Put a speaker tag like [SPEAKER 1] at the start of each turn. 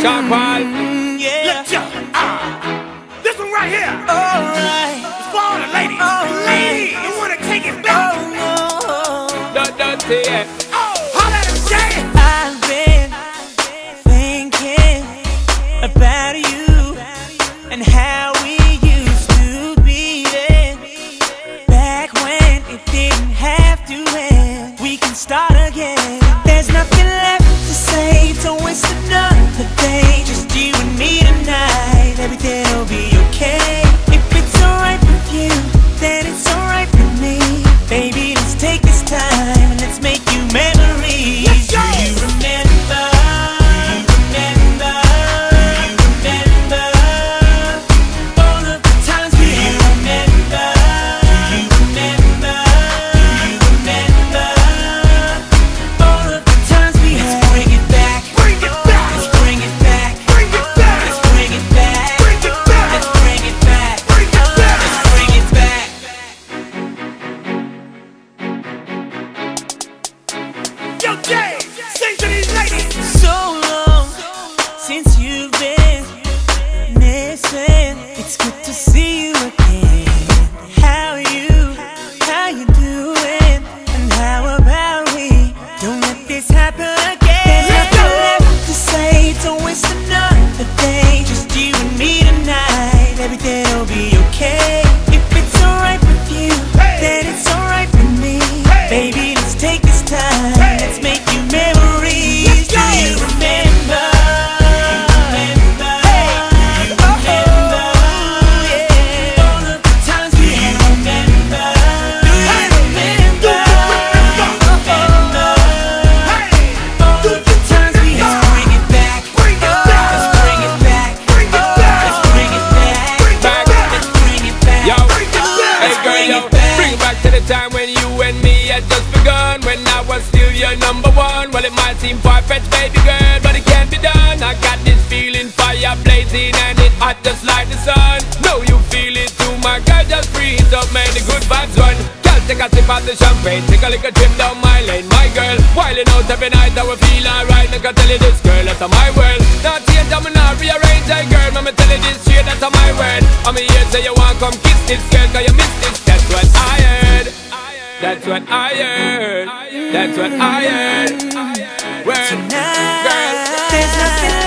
[SPEAKER 1] Sean Paul.
[SPEAKER 2] Mm, yeah.
[SPEAKER 3] Let's go. Ah. This one right here.
[SPEAKER 2] Alright.
[SPEAKER 3] It's for all the ladies.
[SPEAKER 2] Alright.
[SPEAKER 3] Ladies, you wanna take it back?
[SPEAKER 2] Oh no.
[SPEAKER 1] Don't, don't it.
[SPEAKER 3] Oh, holla at him, Jay.
[SPEAKER 2] I've been thinking about you and how we used to be then. Back when it didn't have to end. We can start again. There's nothing take this time and let's make you memories. Tonight. Everything'll be okay. If it's alright with you,
[SPEAKER 3] Hey.
[SPEAKER 2] then it's alright with me.
[SPEAKER 3] Hey.
[SPEAKER 2] Baby, let's take this time. It back.
[SPEAKER 1] to the time when you and me had just begun. When I was still your number one. Well, it might seem far-fetched, baby girl, but it can't be done. I got this feeling, fire blazing, and it hot just like the sun. Know you feel it too, my girl, just breathe up, man. The good vibes run. Girl, take a sip of the champagne, take a little trip down my lane, my girl. Wilding out every night, I will feel alright. I can tell you this, girl, that's my world. Not change, I'm not rearrange, hey girl. I'ma tell you this straight, that's my word. I'm here, say you want come kiss this girl, cause you missed this. That's what I heard. That's what I heard. Word,
[SPEAKER 2] Tonight,
[SPEAKER 1] girl.
[SPEAKER 2] there's nothing